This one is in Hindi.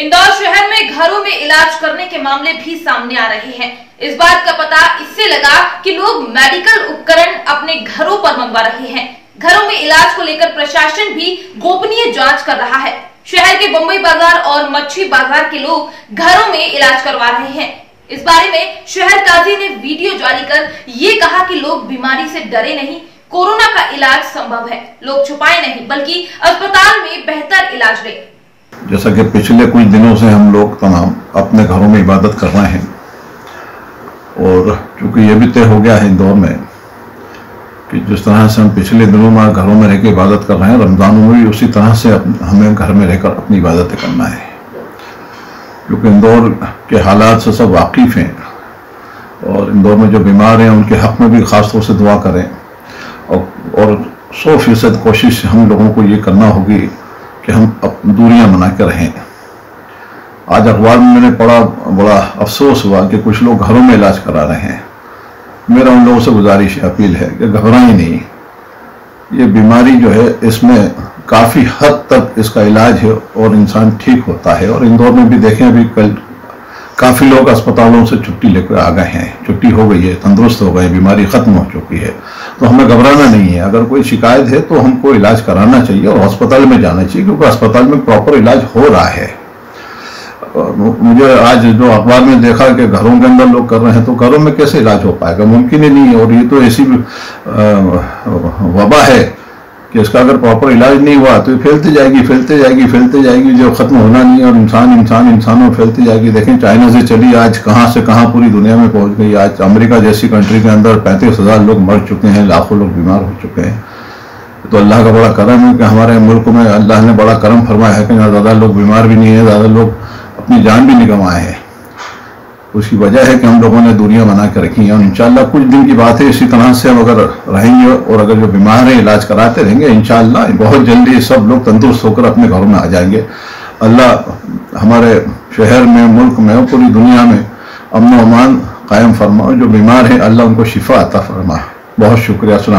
इंदौर शहर में घरों में इलाज करने के मामले भी सामने आ रहे हैं। इस बात का पता इससे लगा कि लोग मेडिकल उपकरण अपने घरों पर मंगवा रहे हैं। घरों में इलाज को लेकर प्रशासन भी गोपनीय जाँच कर रहा है। शहर के बम्बई बाज़ार और मच्छी बाज़ार के लोग घरों में इलाज करवा रहे हैं। इस बारे में शहर काजी ने वीडियो जारी कर ये कहा कि लोग बीमारी से डरे नहीं, कोरोना का इलाज संभव है। लोग छुपाए नहीं, बल्कि अस्पताल में बेहतर इलाज लें। जैसा कि पिछले कुछ दिनों से हम लोग तमाम अपने घरों में इबादत कर रहे हैं और चूँकि ये भी तय हो गया है इंदौर में कि जिस तरह से हम पिछले दिनों में घरों में रहकर इबादत कर रहे हैं, रमज़ान में भी उसी तरह से हमें घर में रहकर अपनी इबादतें करना है। क्योंकि इंदौर के हालात से सब वाकिफ़ हैं और इंदौर में जो बीमार हैं, उनके हक में भी ख़ास तौर से दुआ करें। और सौ फ़ीसद कोशिश हम लोगों को ये करना होगी कि हम दूरियाँ बना कर रहें आज अखबार में मैंने पढ़ा, बड़ा अफसोस हुआ कि कुछ लोग घरों में इलाज करा रहे हैं। मेरा उन लोगों से गुजारिश है अपील है कि घबराएँ नहीं। ये बीमारी जो है, इसमें काफ़ी हद तक इसका इलाज है और इंसान ठीक होता है। और इंदौर में भी देखें, अभी कल काफ़ी लोग अस्पतालों से छुट्टी लेकर आ गए हैं। छुट्टी हो गई है, तंदुरुस्त हो गए बीमारी खत्म हो चुकी है। तो हमें घबराना नहीं है। अगर कोई शिकायत है तो हमको इलाज कराना चाहिए और अस्पताल में जाना चाहिए क्योंकि अस्पताल में प्रॉपर इलाज हो रहा है। मुझे आज जो अखबार में देखा कि घरों के अंदर लोग कर रहे हैं तो घरों में कैसे इलाज हो पाएगा? मुमकिन ही नहीं है। और ये तो ऐसी वबा है। कि इसका अगर प्रॉपर इलाज नहीं हुआ तो ये फैलती जाएगी, फैलते जाएगी फैलते जाएगी, जो खत्म होना नहीं और इंसान इंसान, इंसानों में फैलती जाएगी। देखें, चाइना से चली आज, कहाँ से कहाँ पूरी दुनिया में पहुँच गई। आज अमेरिका जैसी कंट्री के अंदर पैंतीस हज़ार लोग मर चुके हैं, लाखों लोग बीमार हो चुके हैं। तो अल्लाह का बड़ा करम है कि हमारे मुल्क में अल्लाह ने बड़ा करम फरमाया है कि ज़्यादा लोग बीमार भी नहीं है, ज़्यादा लोग अपनी जान भी नहीं गंवाए हैं। उसकी वजह है कि हम लोगों ने दूरियाँ बना के रखी हैं। और इंशाल्लाह कुछ दिन की बात है, इसी तरह से हम अगर रहेंगे और अगर जो बीमार हैं, इलाज कराते रहेंगे, इंशाल्लाह बहुत जल्दी सब लोग तंदुरुस्त होकर अपने घरों में आ जाएँगे। अल्लाह हमारे शहर में, मुल्क में और पूरी दुनिया में अमन अमान कायम फरमा जो बीमार हैं, अल्लाह उनको शिफा अता फरमा बहुत शुक्रिया असल